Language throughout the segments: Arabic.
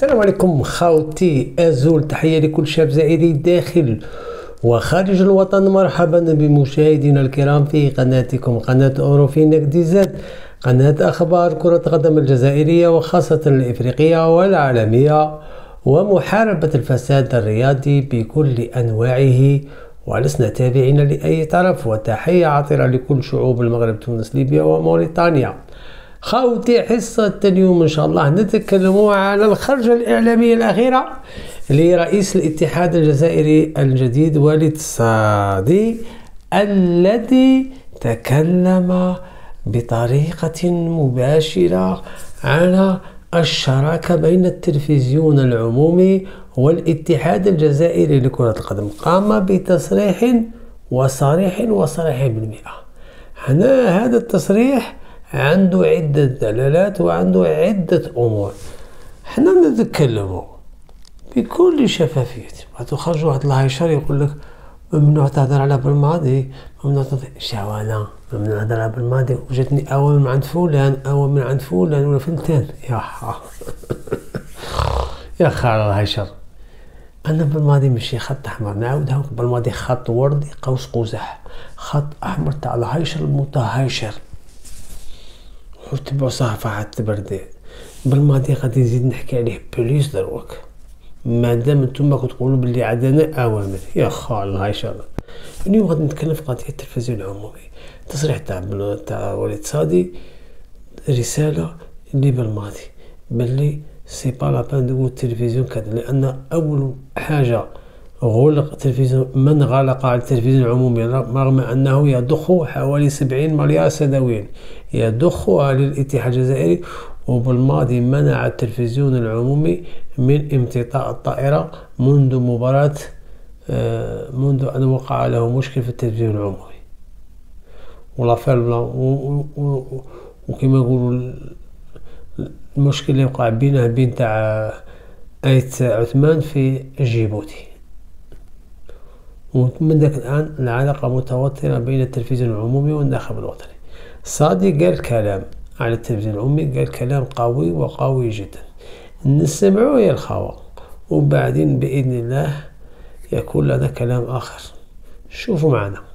السلام عليكم خاوتي أزول تحية لكل شاب زائري داخل وخارج الوطن. مرحبا بمشاهدينا الكرام في قناتكم قناة أوروفينك ديزاد قناة أخبار كرة القدم الجزائرية وخاصة الإفريقية والعالمية ومحاربة الفساد الرياضي بكل أنواعه. ولسنا تابعين لأي طرف وتحية عطرة لكل شعوب المغرب تونس ليبيا وموريتانيا. خاوتي حصة اليوم إن شاء الله. نتكلم على الخرجة الإعلامية الأخيرة لرئيس الاتحاد الجزائري الجديد والد الصادي الذي تكلم بطريقة مباشرة على الشراكة بين التلفزيون العمومي والاتحاد الجزائري لكرة القدم. قام بتصريح وصريح وصريح بالمئة. هنا هذا التصريح عنده عدة دلالات وعنده عدة أمور. حنا نتكلموا بكل شفافية. تخرج واحد الهايشر يقول لك ممنوع تهضر على بالماضي ممنوع تهضر شوانا ممنوع تهضر على بالماضي وجاتني أول من عند فلان أول من عند فلان ولا فلتان. يا حا يا خال الهايشر أنا بالماضي ماشي خط أحمر نعاودها بالماضي خط وردي قوس قزح. خط أحمر تاع الهايشر المتهايشر وتبعوا صفحات بردي بالماضي غادي نزيد نحكي عليه بليس دروك. مادام نتوما كتقولوا بلي عندنا أوامر. يا خال هاي شاء اليوم غادي نتكلم في قضية التلفزيون العمومي. تصريح تاع تاع وليد صادي رسالة اللي بالماضي. بلي سي با لابان دو التلفزيون كذا لأن أول حاجة غلق التلفزيون من غلق على التلفزيون العمومي؟ رغم أنه يضخ حوالي 70 مليار سنويا. يضخها للاتحاد الجزائري وبالماضي منع التلفزيون العمومي من امتطاء الطائرة منذ مباراة آه، منذ أن وقع له مشكل في التلفزيون العمومي. ولافير وكما نقولوا المشكل اللي وقع بينه بين تاع آيت عثمان في جيبوتي. ومن ذاك الآن العلاقة متوترة بين التلفزيون العمومي والناخب الوطني. صادي قال كلام على التلفزيون العمومي قال كلام قوي وقوي جدا. نسمعه يا الخوة وبعدين بإذن الله يكون لنا كلام آخر. شوفوا معنا.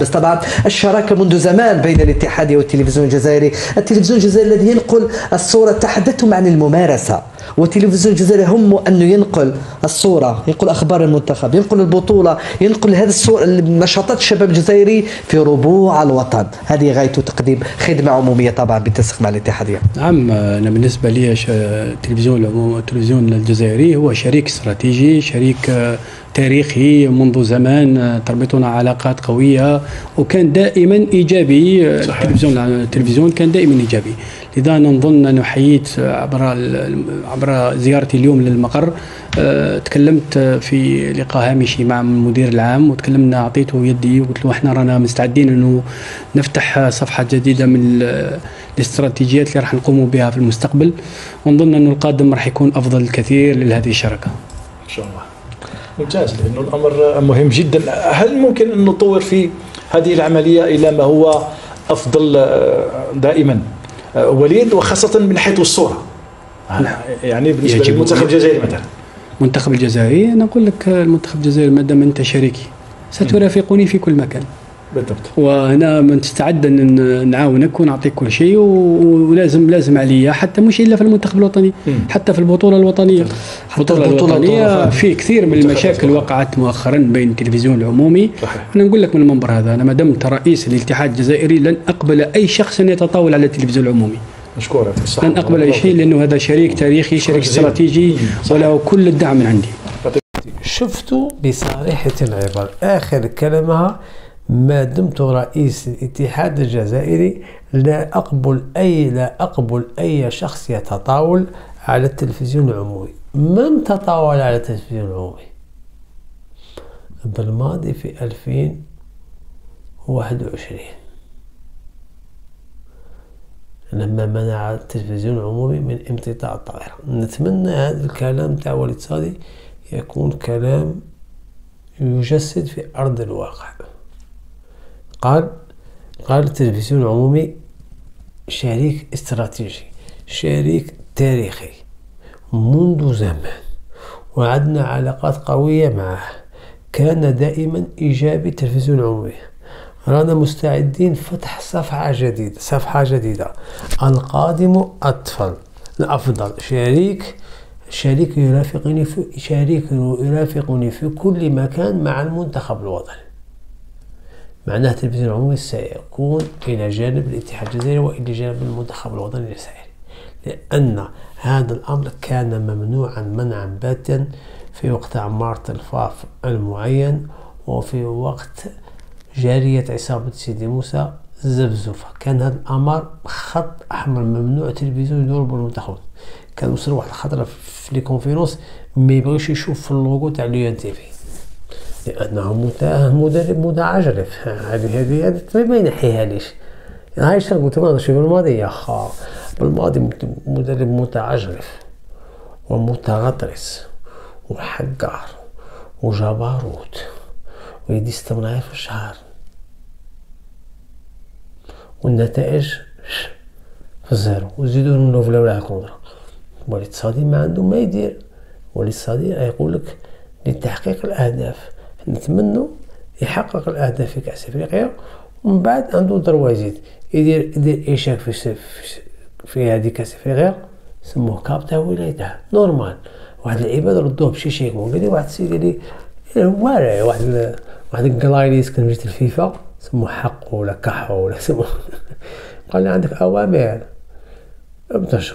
بس طبعا الشراكة منذ زمان بين الاتحاد والتلفزيون الجزائري. التلفزيون الجزائري الذي ينقل الصورة تحدثتم عن الممارسة والتلفزيون الجزائري هم أنه ينقل الصورة ينقل أخبار المنتخب ينقل البطولة ينقل هذه الصورة نشاطات الشباب الجزائري في ربوع الوطن. هذه غايته تقديم خدمة عمومية طبعا بالتنسيق مع الاتحادية نعم أنا بالنسبة لي التلفزيون التلفزيون الجزائري هو شريك استراتيجي شريك تاريخي منذ زمان تربطنا علاقات قوية وكان دائما إيجابي التلفزيون التلفزيون كان دائما إيجابي لذا نظن أنه حييت عبر عبر زيارتي اليوم للمقر تكلمت في لقاء هامشي مع المدير العام وتكلمنا أعطيته يدي وقلت له إحنا رانا مستعدين أنه نفتح صفحة جديدة من الاستراتيجيات اللي راح نقوم بها في المستقبل ونظن انه القادم راح يكون أفضل الكثير لهذه الشركة. إن شاء الله. ممتاز لأنه الأمر مهم جدا. هل ممكن أن نطور في هذه العملية إلى ما هو أفضل آه، دائما؟ آه، وليد وخاصة من حيث الصورة. يعني بالنسبة للمنتخب الجزائري مثلا؟ المنتخب الجزائري أنا أقول لك المنتخب الجزائري ما دام انت شريكي سترافقني في كل مكان. بالضبط. وهنا مستعد أن نعاونك ونعطيك كل شيء ولازم لازم عليا حتى مش إلا في المنتخب الوطني حتى في البطولة الوطنية. البطولة الوطنية في كثير من المشاكل وقعت مؤخرا بين التلفزيون العمومي. صحيح. أنا نقول لك من المنبر هذا أنا ما دمت رئيس الاتحاد الجزائري لن أقبل أي شخص ان يتطاول على التلفزيون العمومي. مشكور لن أقبل أي شيء لأنه هذا شريك تاريخي شريك استراتيجي وله كل الدعم من عندي. شفتوا بصريحة العبر. آخر كلمة ما دمت رئيس الاتحاد الجزائري لا أقبل أي لا أقبل أي شخص يتطاول على التلفزيون العمومي. من تطاول على التلفزيون العمومي؟ بالماضي في 2021 لما منع التلفزيون العمومي من امتطاء الطائرة. نتمنى هذا الكلام تاع وليد يكون كلام يجسد في أرض الواقع. قال قال التلفزيون العمومي شريك استراتيجي شريك تاريخي منذ زمان وعندنا علاقات قوية معه. كان دائما إيجابي تلفزيون عمومي رانا مستعدين فتح صفحة جديدة صفحة جديدة. القادم أطفال. الأفضل شريك شريك يرافقني في شريك يرافقني في كل مكان مع المنتخب الوطني. معناه التلفزيون العمومي سيكون إلى جانب الاتحاد الجزائري وإلى جانب المنتخب الوطني الجزائري لأن هذا الأمر كان ممنوعا منعا باتا في وقت عمار الفاف المعين وفي وقت جارية عصابة سيدي موسى زفزفة كان هذا الأمر خط أحمر ممنوع التلفزيون يدور بالمنتخب كان وصل واحد الخطرة في لي ما يبغيش يشوف le logo تاع l'ENTV. لأنه مدرب متعجرف هذه هذه هذه ما ينحيها ليش؟ هاي الشرط قلت ما شوف الماضي يا خا بالماضي مدرب متعجرف ومتغطرس وحقار وجبروت ويدي استمرار في الشهر والنتائج في الزيرو. وزيدوا نولوا في الاولى كونترا وليد صادي ما عنده ما يدير. وليد صادي يقول لك لتحقيق الأهداف نتمنوا يحقق الأهداف في كأس أفريقيا ومن بعد عنده دروا يزيد يدير يدير اشاك في في, هذه كأس أفريقيا سموه كاب تاع نورمال. واحد العباد ردوه بشي شيء قال لي واحد السيد قال لي وارع واحد واحد القلايلي يسكن في الفيفا سموه حق ولا كح ولا سموه قال لي عندك أوامر. بداش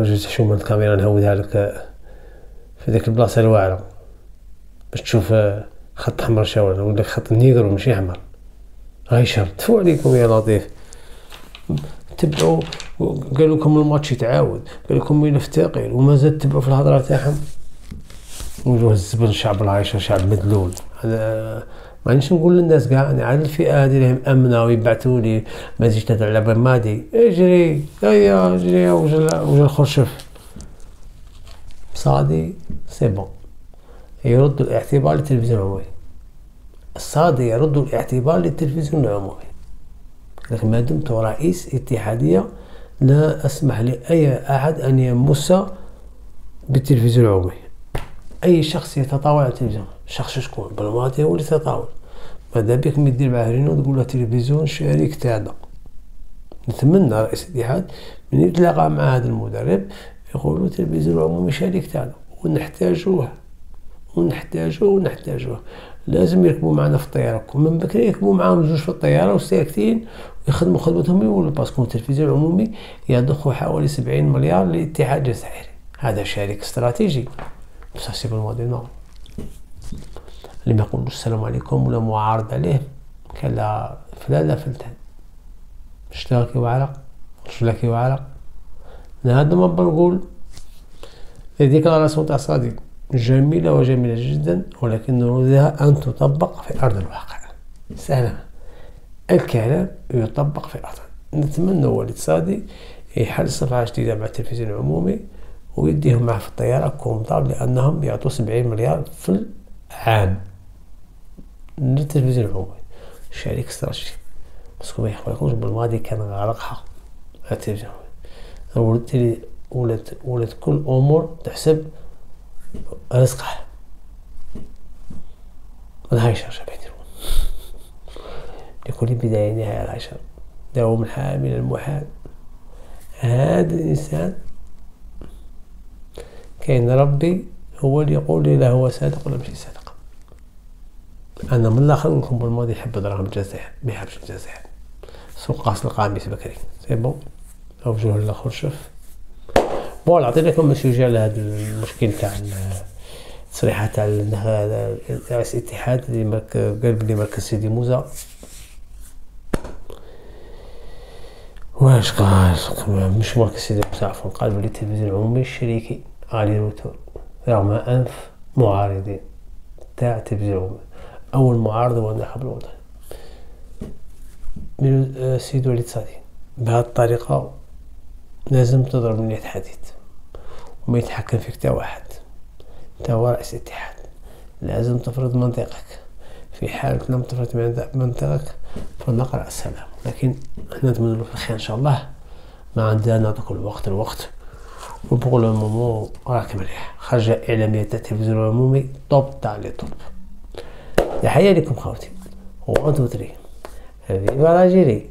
جيت شو من الكاميرا نهودها لك في ذيك البلاصة الواعرة. باش تشوف خط احمر شاور نقول لك خط نيغرو ماشي احمر شر تفو عليكم يا لطيف؟ تبعوا قالوا لكم الماتش يتعاود قال لكم يفتقر ومازال تبعوا في الهضره تاعهم وجوه الزبل شعب العايشة شعب مدلول. هذا ما نيش نقول للناس كاع أنا على الفئة هذه اللي امنه ويبعثوا لي ما تجيش تدعي على مادي اجري. هيا اجري وجه الخرشف. صادي سي بون. يردوا الاعتبار للتلفزيون العمومي. الصادي يردوا الاعتبار للتلفزيون العمومي. لكن ما دمت رئيس اتحادية لا أسمح لأي أحد أن يمس بالتلفزيون العمومي. أي شخص يتطاول على التلفزيون. شخص شكون؟ بالماضي هو اللي يتطاول ماذا بك مدير معاه رينو تقول له تلفزيون شريك تاعنا نتمنى رئيس الاتحاد من يتلاقى مع هذا المدرب يقولوا التلفزيون العمومي شريك تاعنا ونحتاجوه. ونحتاجوه ونحتاجوه لازم يركبوا معنا في الطيارة. من بكري يركبوا معاهم جوج في الطيارة وساكتين يخدموا خدمتهم يولوا باسكو التلفزيون العمومي يضخ حوالي 70 مليار للاتحاد الجزائري هذا شريك استراتيجي. بصح سي الماضي نو اللي ما يقولوش السلام عليكم ولا معارض عليه كان لا فلا لا فلتان. اشتغل كي وعرق رجلا كي وعرق. هذا ما بنقول. هذيك الرسمة تاع صديق جميلة وجميلة جدا ولكن نريدها أن تطبق في أرض الواقع. سهلة. الكلام يطبق في الأرض نتمنى وليد صادي يحل صفحة جديدة مع التلفزيون العمومي ويديهم معه في الطيارة كومطار لأنهم يعطوا سبعين مليار في العام. للتلفزيون العمومي. شريك استراتيجي. parce que ما يخبركمش بلماضي كان غرقها التلفزيون العمومي. ولات ولات كل أمور تحسب رزقه. والعشر شبه لكل بداية نهاية العشر دوم الحال من المحال. هذا الإنسان كاين ربي هو اللي يقول لي لا هو صادق ولا ماشي صادق. أنا من الآخر نكون بالماضي يحب دراهم الجزائر ما يحبش الجزائر سوق قاص القاميس بكري. سي بون وجوه الآخر شوف. بون مسيوجي على هذا المشكل تاع التصريحات تاع رئيس الاتحاد اللي قال بلي مركز سيدي موزة واش قال؟ مش مركز سيدي موزة عفوا قال بلي التلفزيون العمومي الشريكي غالي روتور رغم أنف معارضين تاع التلفزيون العمومي. أول معارض هو النخب الوطني من السيد وليد صادي بهذه الطريقة لازم تضرب من حديد. وما يتحكم فيك تا واحد. تا هو رئيس الاتحاد. لازم تفرض منطقك. في حالة لم تفرض منطقك فنقرأ السلام. لكن إحنا نتمنى له الخير إن شاء الله. ما عندنا نعطيكم الوقت الوقت. و pour le moment راك مليح. خرجة إعلامية تاع التلفزيون العمومي top تاع les tops تحية لكم خوتي 1 2 3 Viva l'Algérie